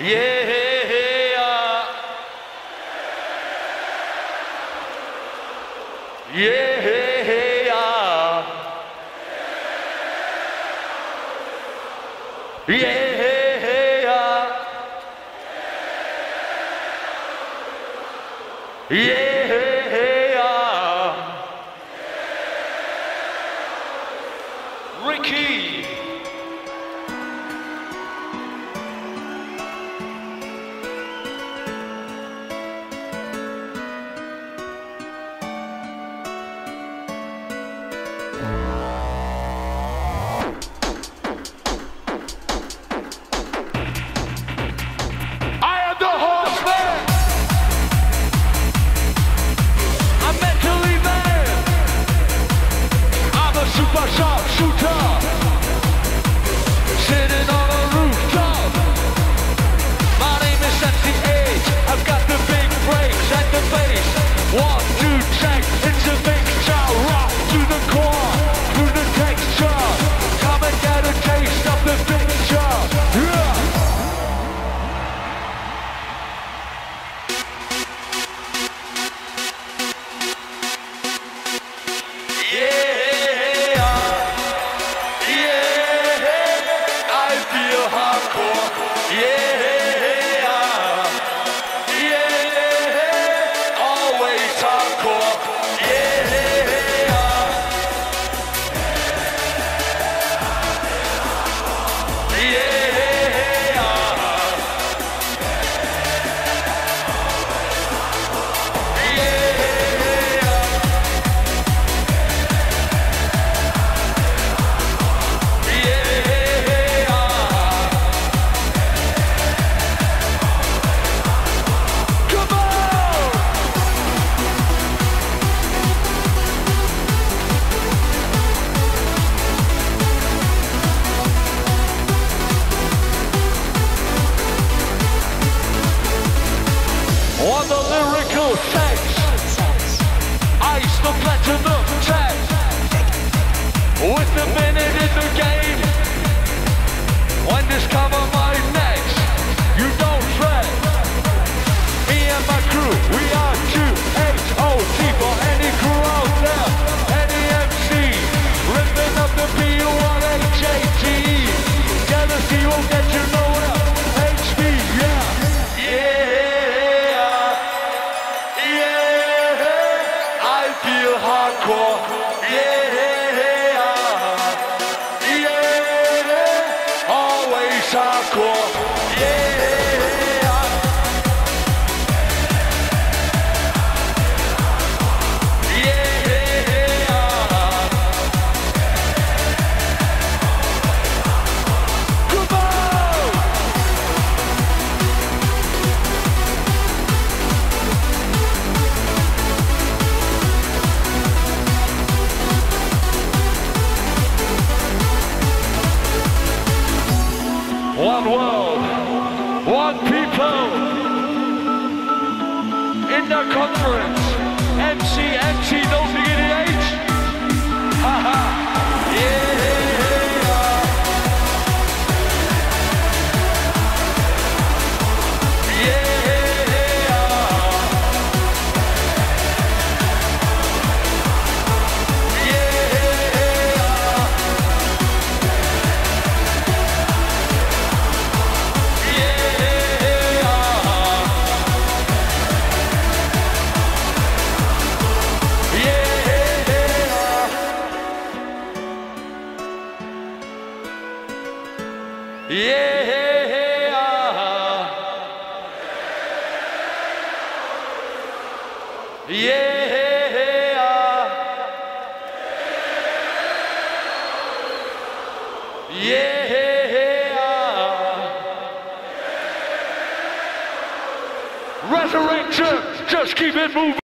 Yeah, hey, yeah, yeah. Yeah. Ricky! Yeah. What the lyrical sex! Ice the platinum sex! With the minute in the game! one world, one people in the conference. yeah yeah Resurrection, just keep it moving.